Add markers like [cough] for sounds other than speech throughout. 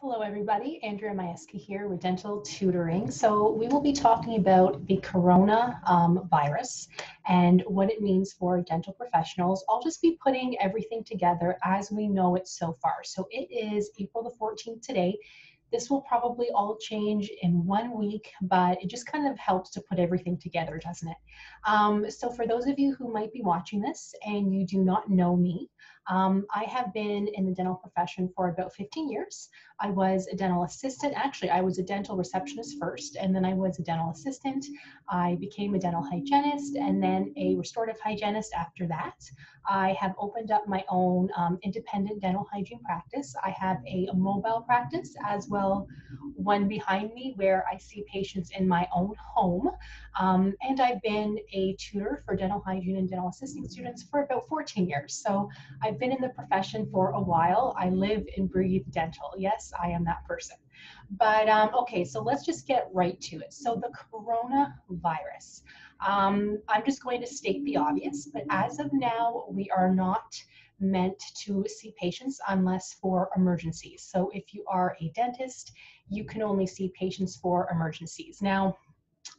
Hello everybody, Andrea Majewski here with Dentalelle Tutoring. So we will be talking about the corona um, virus and what it means for dental professionals. I'll just be putting everything together as we know it so far. So it is April the 14th today. This will probably all change in one week, but it just kind of helps to put everything together, doesn't it? Um, so for those of you who might be watching this and you do not know me, um, I have been in the dental profession for about 15 years. I was a dental assistant. Actually, I was a dental receptionist first, and then I was a dental assistant. I became a dental hygienist and then a restorative hygienist after that. I have opened up my own um, independent dental hygiene practice. I have a mobile practice as well, one behind me where I see patients in my own home. Um, and I've been a tutor for dental hygiene and dental assisting students for about 14 years. So I've been in the profession for a while. I live and breathe dental. Yes, I am that person. But um, okay, so let's just get right to it. So the coronavirus. Um, I'm just going to state the obvious, but as of now, we are not meant to see patients unless for emergencies. So if you are a dentist, you can only see patients for emergencies. Now,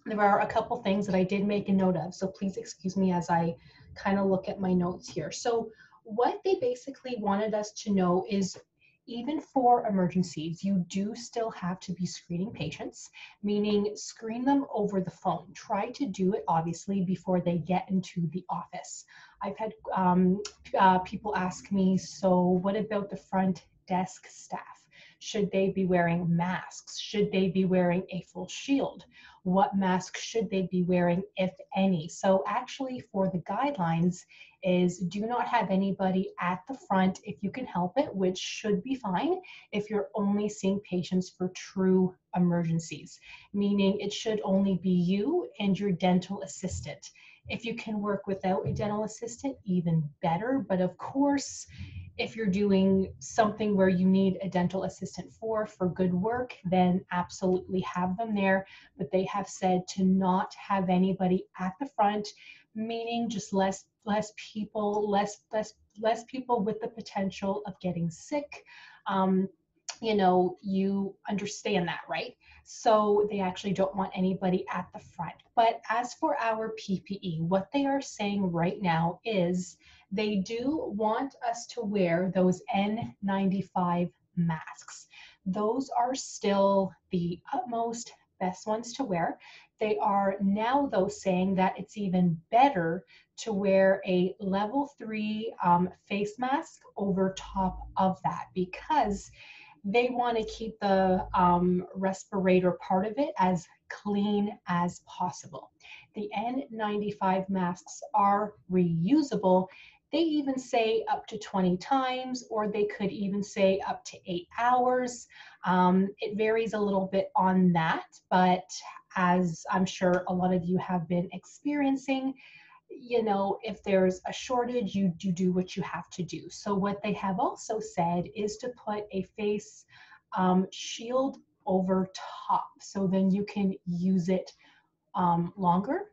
there are a couple things that I did make a note of, so please excuse me as I kind of look at my notes here. So what they basically wanted us to know is even for emergencies, you do still have to be screening patients, meaning screen them over the phone. Try to do it, obviously, before they get into the office. I've had um, uh, people ask me, so what about the front desk staff? Should they be wearing masks? Should they be wearing a full shield? What mask should they be wearing, if any? So actually for the guidelines is do not have anybody at the front if you can help it, which should be fine if you're only seeing patients for true emergencies, meaning it should only be you and your dental assistant. If you can work without a dental assistant, even better. But of course, if you're doing something where you need a dental assistant for for good work then absolutely have them there. But they have said to not have anybody at the front meaning just less less people less less less people with the potential of getting sick. Um, you know you understand that right? So they actually don't want anybody at the front. But as for our ppe what they are saying right now is they do want us to wear those N95 masks. Those are still the utmost best ones to wear. They are now, though, saying that it's even better to wear a level three um, face mask over top of that because they want to keep the um, respirator part of it as clean as possible. The N95 masks are reusable they even say up to 20 times, or they could even say up to eight hours. Um, it varies a little bit on that, but as I'm sure a lot of you have been experiencing, you know, if there's a shortage, you, you do what you have to do. So what they have also said is to put a face um, shield over top. So then you can use it um, longer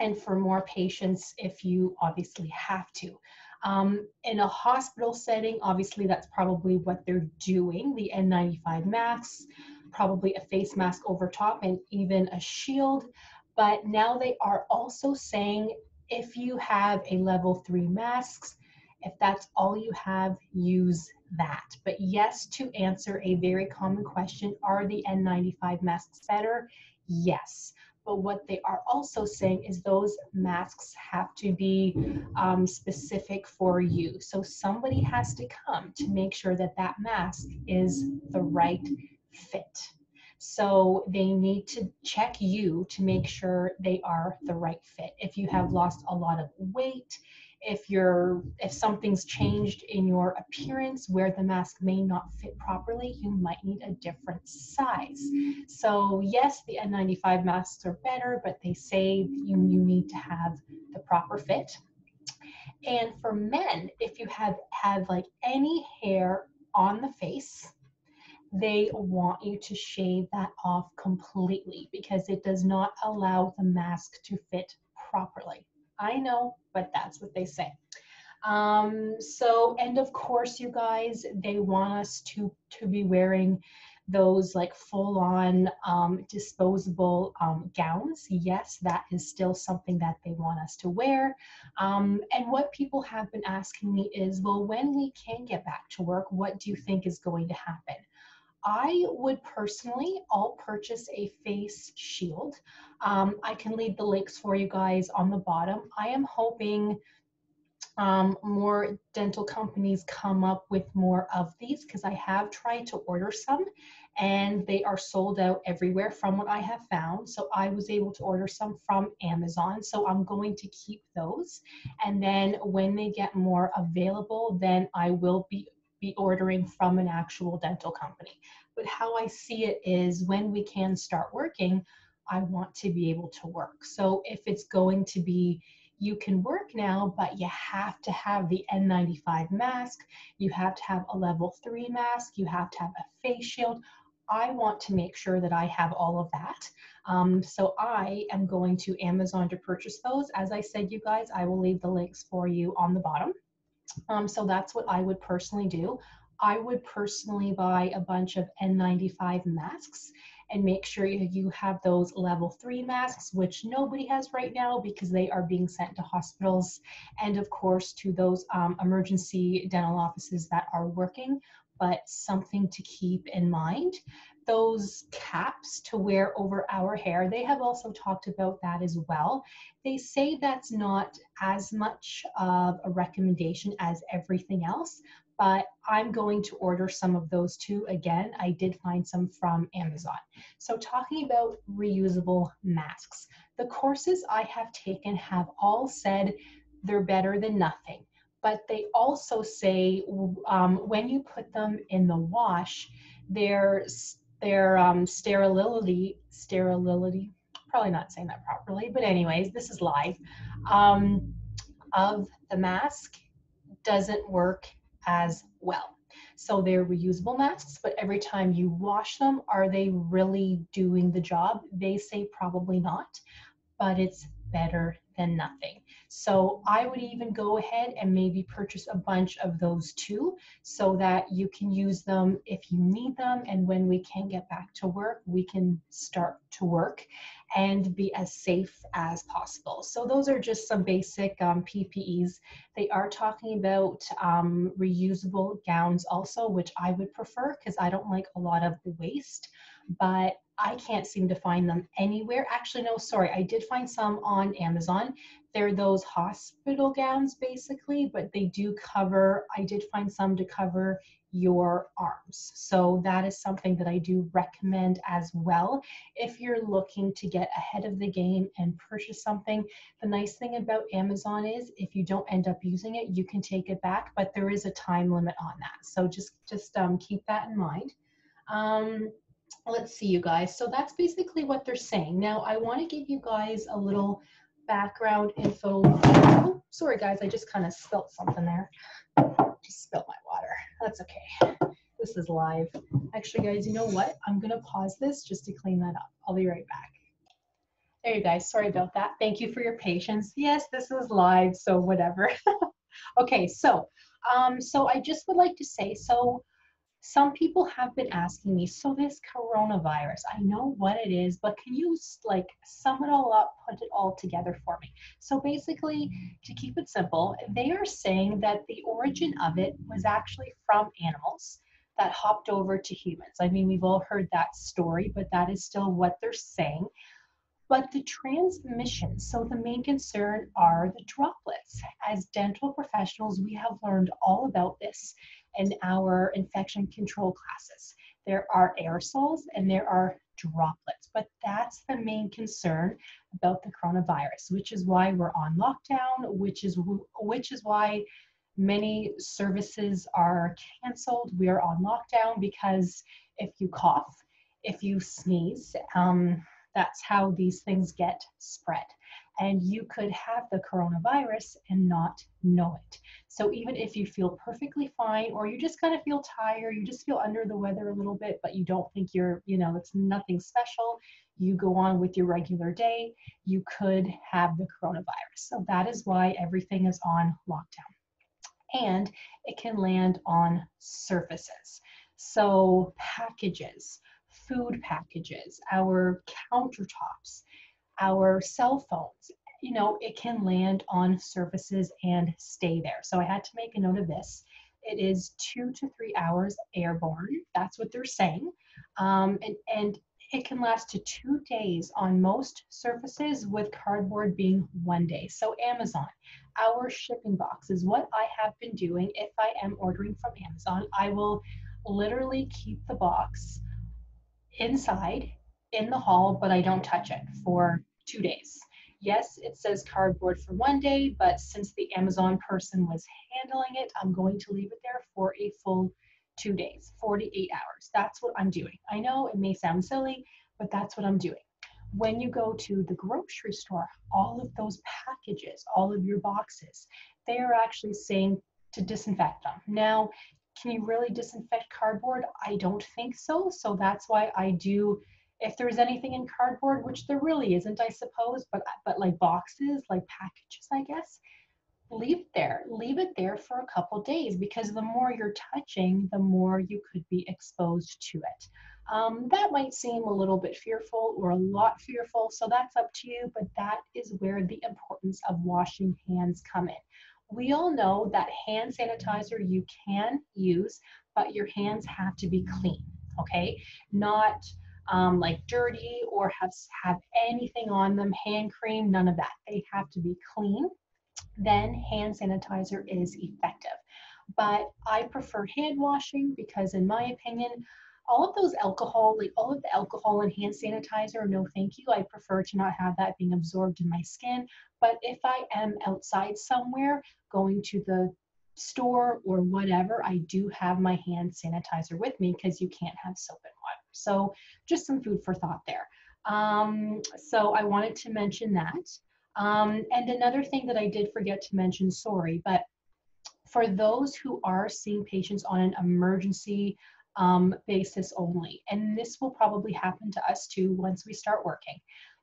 and for more patients if you obviously have to. Um, in a hospital setting, obviously that's probably what they're doing, the N95 masks, probably a face mask over top and even a shield. But now they are also saying if you have a level three masks, if that's all you have, use that. But yes, to answer a very common question, are the N95 masks better? Yes. But what they are also saying is those masks have to be um, specific for you. So somebody has to come to make sure that that mask is the right fit. So they need to check you to make sure they are the right fit. If you have lost a lot of weight, if you're if something's changed in your appearance where the mask may not fit properly you might need a different size. So yes the n95 masks are better but they say you, you need to have the proper fit. And for men if you have have like any hair on the face they want you to shave that off completely because it does not allow the mask to fit properly I know, but that's what they say. Um, so, and of course, you guys, they want us to to be wearing those like full on um, disposable um, gowns. Yes, that is still something that they want us to wear. Um, and what people have been asking me is, well, when we can get back to work, what do you think is going to happen? I would personally, I'll purchase a face shield. Um, I can leave the links for you guys on the bottom. I am hoping um, more dental companies come up with more of these because I have tried to order some and they are sold out everywhere from what I have found. So I was able to order some from Amazon. So I'm going to keep those. And then when they get more available, then I will be be ordering from an actual dental company. But how I see it is when we can start working, I want to be able to work. So if it's going to be you can work now, but you have to have the N95 mask, you have to have a level three mask, you have to have a face shield. I want to make sure that I have all of that. Um, so I am going to Amazon to purchase those. As I said, you guys, I will leave the links for you on the bottom. Um, so that's what I would personally do. I would personally buy a bunch of N95 masks and make sure you have those level three masks, which nobody has right now because they are being sent to hospitals and of course to those um, emergency dental offices that are working, but something to keep in mind. Those caps to wear over our hair, they have also talked about that as well. They say that's not as much of a recommendation as everything else, but I'm going to order some of those too. Again, I did find some from Amazon. So talking about reusable masks, the courses I have taken have all said they're better than nothing, but they also say um, when you put them in the wash, their, their um, sterility, sterility, probably not saying that properly, but anyways, this is live, um, of the mask doesn't work as well. So they're reusable masks, but every time you wash them, are they really doing the job? They say probably not, but it's better than nothing. So I would even go ahead and maybe purchase a bunch of those too, so that you can use them if you need them. And when we can get back to work, we can start to work and be as safe as possible. So those are just some basic um, PPEs. They are talking about um, reusable gowns also, which I would prefer because I don't like a lot of the waste, but I can't seem to find them anywhere. Actually, no, sorry, I did find some on Amazon. They're those hospital gowns basically, but they do cover, I did find some to cover your arms. So that is something that I do recommend as well. If you're looking to get ahead of the game and purchase something, the nice thing about Amazon is if you don't end up using it, you can take it back, but there is a time limit on that. So just, just um, keep that in mind. Um, let's see you guys. So that's basically what they're saying. Now I want to give you guys a little background info. Oh, sorry guys, I just kind of spilt something there. Just spilt my water. That's okay. This is live. Actually guys, you know what? I'm going to pause this just to clean that up. I'll be right back. There you guys, sorry about that. Thank you for your patience. Yes, this is live, so whatever. [laughs] okay, so um, so I just would like to say, so some people have been asking me, so this coronavirus, I know what it is, but can you like sum it all up, put it all together for me? So basically, to keep it simple, they are saying that the origin of it was actually from animals that hopped over to humans. I mean, we've all heard that story, but that is still what they're saying. But the transmission, so the main concern are the droplets. As dental professionals, we have learned all about this in our infection control classes. There are aerosols and there are droplets, but that's the main concern about the coronavirus, which is why we're on lockdown, which is which is why many services are canceled. We are on lockdown because if you cough, if you sneeze, um, that's how these things get spread and you could have the coronavirus and not know it. So even if you feel perfectly fine or you just kind of feel tired, you just feel under the weather a little bit, but you don't think you're, you know, it's nothing special, you go on with your regular day, you could have the coronavirus. So that is why everything is on lockdown. and it can land on surfaces. So packages, food packages, our countertops, our cell phones, you know, it can land on surfaces and stay there. So I had to make a note of this. It is two to three hours airborne. That's what they're saying. Um, and, and it can last to two days on most surfaces with cardboard being one day. So Amazon, our shipping boxes, what I have been doing if I am ordering from Amazon, I will literally keep the box inside in the hall, but I don't touch it for two days. Yes, it says cardboard for one day, but since the Amazon person was handling it, I'm going to leave it there for a full two days, 48 hours. That's what I'm doing. I know it may sound silly, but that's what I'm doing. When you go to the grocery store, all of those packages, all of your boxes, they are actually saying to disinfect them. Now, can you really disinfect cardboard? I don't think so. So that's why I do if there's anything in cardboard, which there really isn't, I suppose, but but like boxes, like packages, I guess, leave it there. Leave it there for a couple days because the more you're touching, the more you could be exposed to it. Um, that might seem a little bit fearful or a lot fearful, so that's up to you, but that is where the importance of washing hands come in. We all know that hand sanitizer you can use, but your hands have to be clean, okay? Not um, like dirty or have, have anything on them, hand cream, none of that. They have to be clean. Then hand sanitizer is effective. But I prefer hand washing because in my opinion, all of those alcohol, like all of the alcohol and hand sanitizer, no thank you. I prefer to not have that being absorbed in my skin. But if I am outside somewhere, going to the store or whatever, I do have my hand sanitizer with me because you can't have soap and water. So just some food for thought there. Um, so I wanted to mention that. Um, and another thing that I did forget to mention, sorry, but for those who are seeing patients on an emergency um, basis only, and this will probably happen to us too once we start working,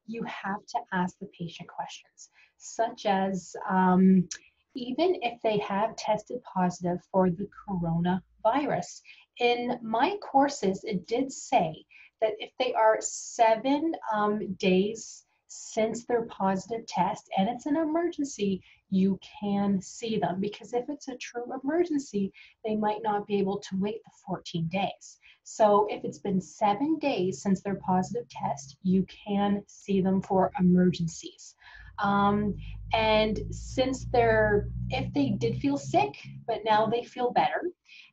you have to ask the patient questions, such as um, even if they have tested positive for the coronavirus, in my courses, it did say that if they are seven um, days since their positive test and it's an emergency, you can see them because if it's a true emergency, they might not be able to wait the 14 days. So if it's been seven days since their positive test, you can see them for emergencies. Um, and since they're, if they did feel sick, but now they feel better,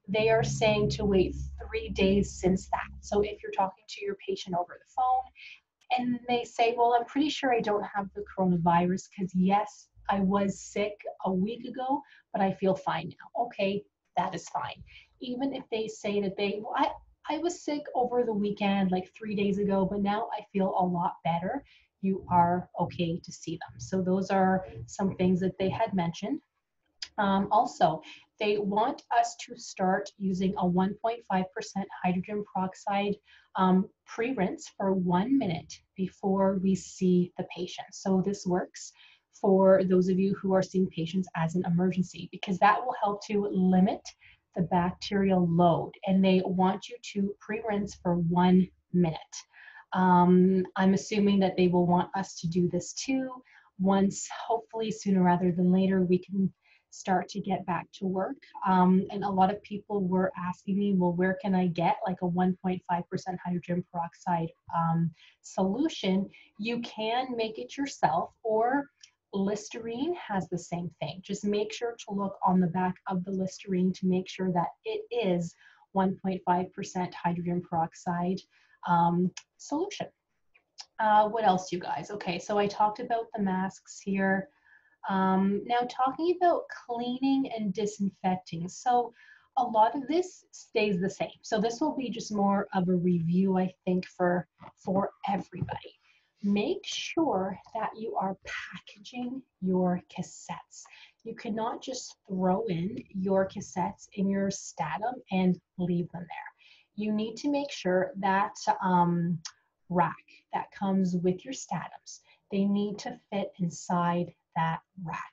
they are saying to wait three days since that. So if you're talking to your patient over the phone and they say, Well, I'm pretty sure I don't have the coronavirus because, yes, I was sick a week ago, but I feel fine now. Okay, that is fine. Even if they say that they, well, I, I was sick over the weekend, like three days ago, but now I feel a lot better. You are okay to see them. So, those are some things that they had mentioned. Um, also, they want us to start using a 1.5% hydrogen peroxide um, pre-rinse for one minute before we see the patient. So this works for those of you who are seeing patients as an emergency because that will help to limit the bacterial load and they want you to pre-rinse for one minute. Um, I'm assuming that they will want us to do this too. Once, hopefully sooner rather than later, we can start to get back to work. Um, and a lot of people were asking me, well, where can I get like a 1.5% hydrogen peroxide um, solution? You can make it yourself or Listerine has the same thing. Just make sure to look on the back of the Listerine to make sure that it is 1.5% hydrogen peroxide um, solution. Uh, what else, you guys? Okay, so I talked about the masks here. Um, now, talking about cleaning and disinfecting. So, a lot of this stays the same. So, this will be just more of a review, I think, for, for everybody. Make sure that you are packaging your cassettes. You cannot just throw in your cassettes in your Statim and leave them there. You need to make sure that um, rack that comes with your Statims, they need to fit inside that rack.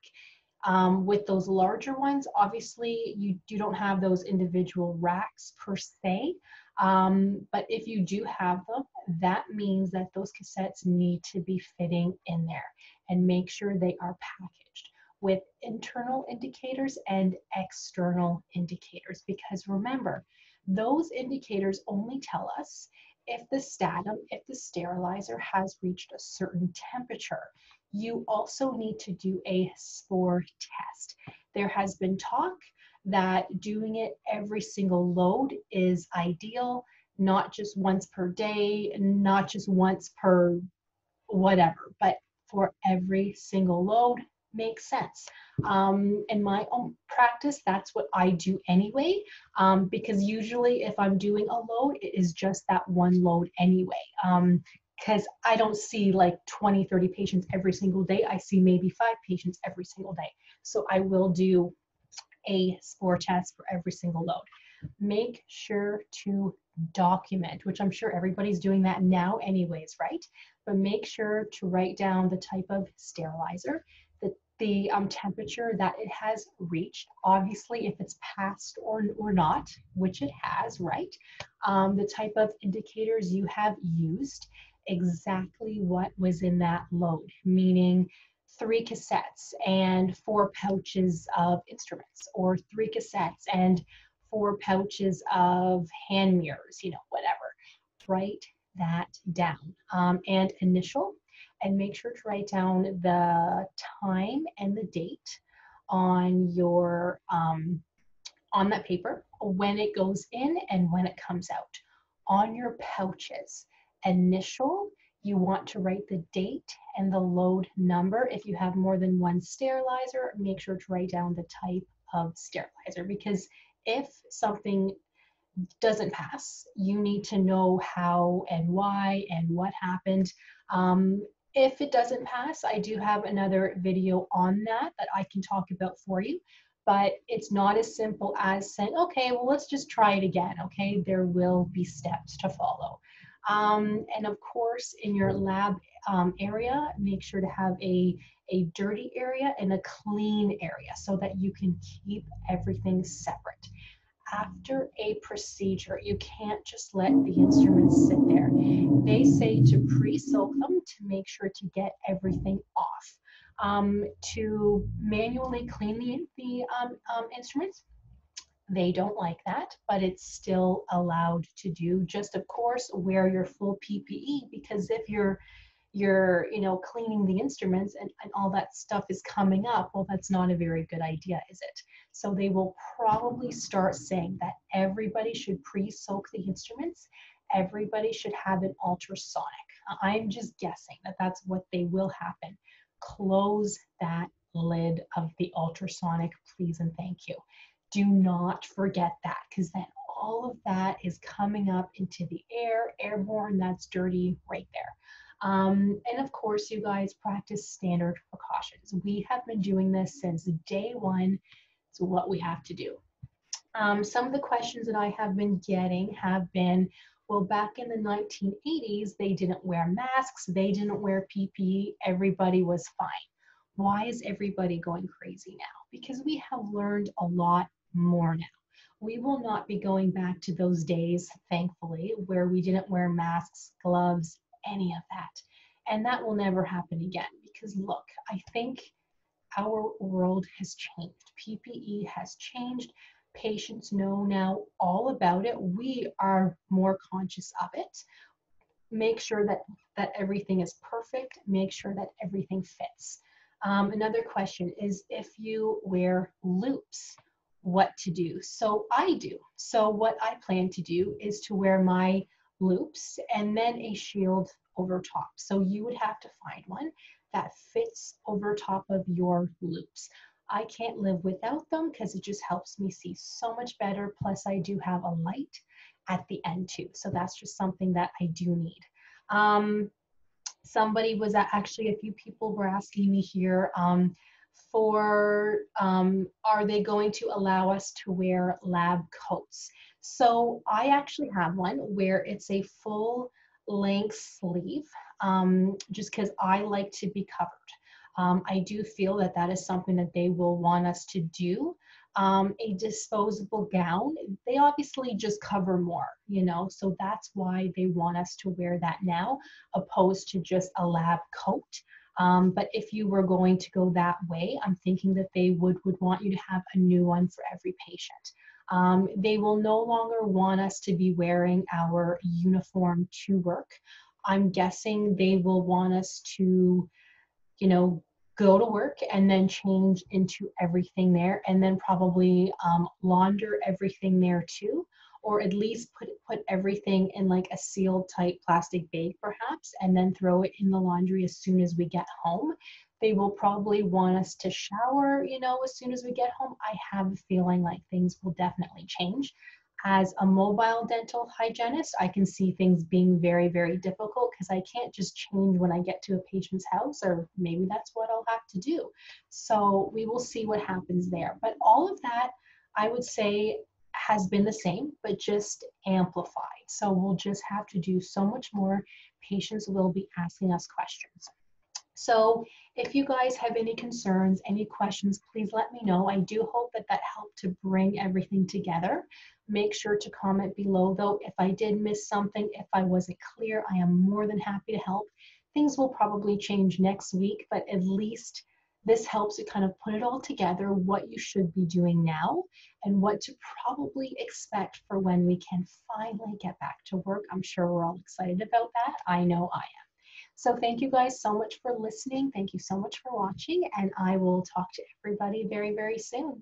Um, with those larger ones, obviously you, you don't have those individual racks per se, um, but if you do have them, that means that those cassettes need to be fitting in there and make sure they are packaged with internal indicators and external indicators because remember, those indicators only tell us if the Statim, if the sterilizer has reached a certain temperature. You also need to do a spore test. There has been talk that doing it every single load is ideal, not just once per day, not just once per whatever, but for every single load, makes sense. Um, in my own practice, that's what I do anyway, um, because usually if I'm doing a load, it is just that one load anyway. because um, I don't see like 20, 30 patients every single day. I see maybe five patients every single day. So I will do a spore test for every single load. Make sure to document, which I'm sure everybody's doing that now anyways, right? But make sure to write down the type of sterilizer, the um, temperature that it has reached. Obviously, if it's passed or, or not, which it has, right? Um, the type of indicators you have used, exactly what was in that load, meaning three cassettes and four pouches of instruments, or three cassettes and four pouches of hand mirrors, you know, whatever. Write that down. Um, and initial and make sure to write down the time and the date on your um, on that paper when it goes in and when it comes out. On your pouches initial you want to write the date and the load number. If you have more than one sterilizer make sure to write down the type of sterilizer because if something doesn't pass you need to know how and why and what happened. Um, if it doesn't pass, I do have another video on that that I can talk about for you, but it's not as simple as saying, okay, well, let's just try it again, okay? There will be steps to follow. Um, and of course, in your lab um, area, make sure to have a, a dirty area and a clean area so that you can keep everything separate after a procedure, you can't just let the instruments sit there. They say to pre-soak them to make sure to get everything off. Um, to manually clean the, the um, um, instruments, they don't like that, but it's still allowed to do. Just of course, wear your full PPE because if you're you're you know cleaning the instruments and, and all that stuff is coming up well that's not a very good idea is it? So they will probably start saying that everybody should pre-soak the instruments. Everybody should have an ultrasonic. I'm just guessing that that's what they will happen. Close that lid of the ultrasonic please and thank you. Do not forget that because then all of that is coming up into the air airborne that's dirty right there um, and of course, you guys practice standard precautions. We have been doing this since day one. It's what we have to do. Um, some of the questions that I have been getting have been, well, back in the 1980s, they didn't wear masks, they didn't wear PPE, everybody was fine. Why is everybody going crazy now? Because we have learned a lot more now. We will not be going back to those days, thankfully, where we didn't wear masks, gloves, any of that. And that will never happen again because look, I think our world has changed. PPE has changed. Patients know now all about it. We are more conscious of it. Make sure that, that everything is perfect. Make sure that everything fits. Um, another question is if you wear loupes, what to do? So I do. So what I plan to do is to wear my loupes and then a shield over top. So you would have to find one that fits over top of your loupes. I can't live without them because it just helps me see so much better. Plus I do have a light at the end too. So that's just something that I do need. Um, somebody was actually, a few people were asking me here, um, for um, are they going to allow us to wear lab coats? So I actually have one where it's a full length sleeve um, just because I like to be covered. Um, I do feel that that is something that they will want us to do. Um, a disposable gown, they obviously just cover more, you know, so that's why they want us to wear that now, opposed to just a lab coat. Um, but if you were going to go that way, I'm thinking that they would, would want you to have a new one for every patient. Um, they will no longer want us to be wearing our uniform to work. I'm guessing they will want us to, you know, go to work and then change into everything there and then probably um, launder everything there too or at least put put everything in like a sealed type plastic bag perhaps and then throw it in the laundry as soon as we get home they will probably want us to shower you know as soon as we get home i have a feeling like things will definitely change as a mobile dental hygienist i can see things being very very difficult because i can't just change when i get to a patient's house or maybe that's what i'll have to do so we will see what happens there but all of that i would say has been the same, but just amplified. So we'll just have to do so much more. Patients will be asking us questions. So if you guys have any concerns, any questions, please let me know. I do hope that that helped to bring everything together. Make sure to comment below though. If I did miss something, if I wasn't clear, I am more than happy to help. Things will probably change next week, but at least this helps to kind of put it all together, what you should be doing now and what to probably expect for when we can finally get back to work. I'm sure we're all excited about that. I know I am. So thank you guys so much for listening. Thank you so much for watching and I will talk to everybody very, very soon.